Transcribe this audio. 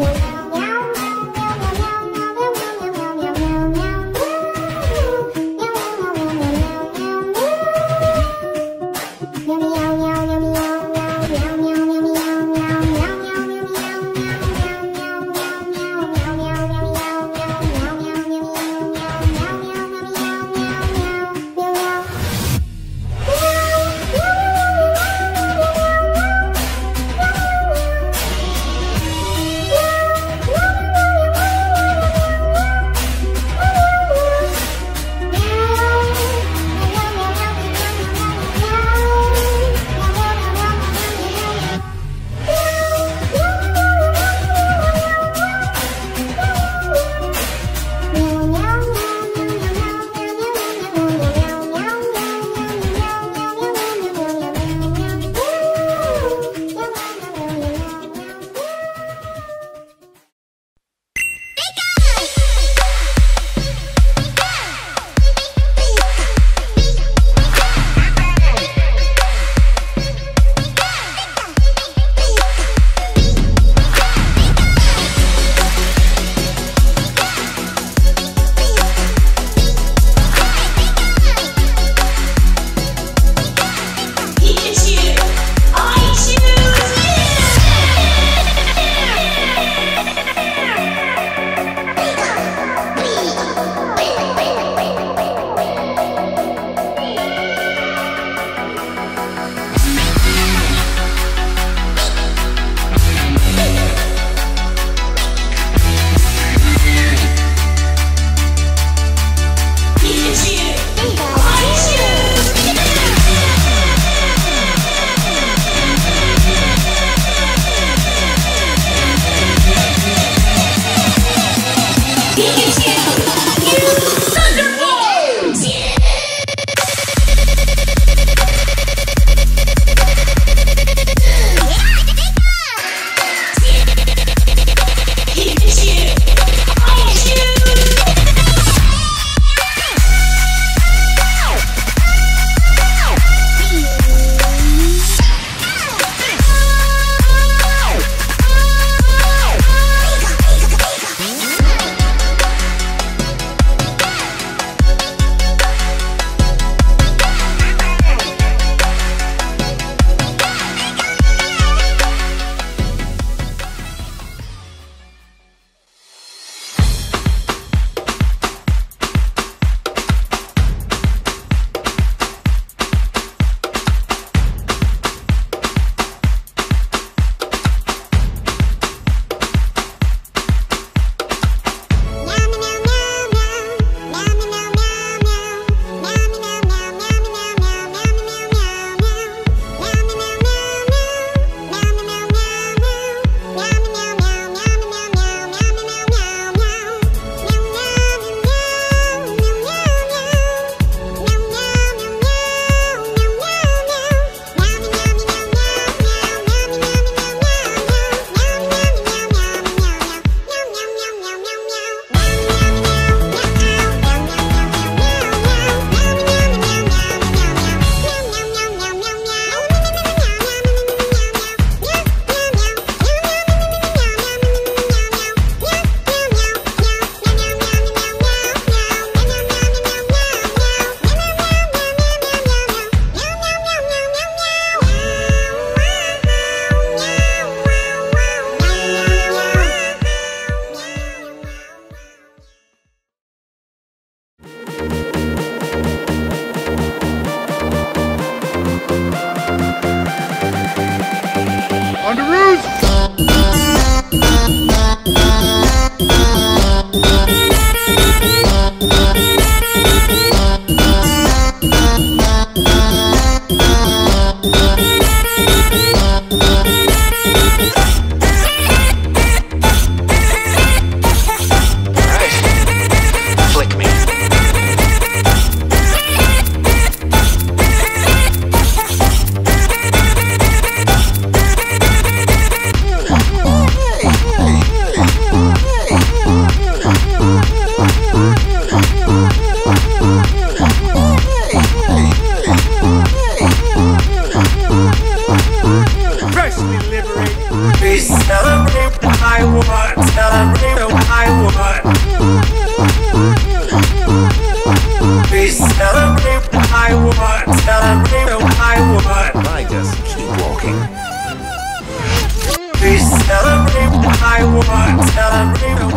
meow, meow. meow. talking. Please the high I want, tell me I.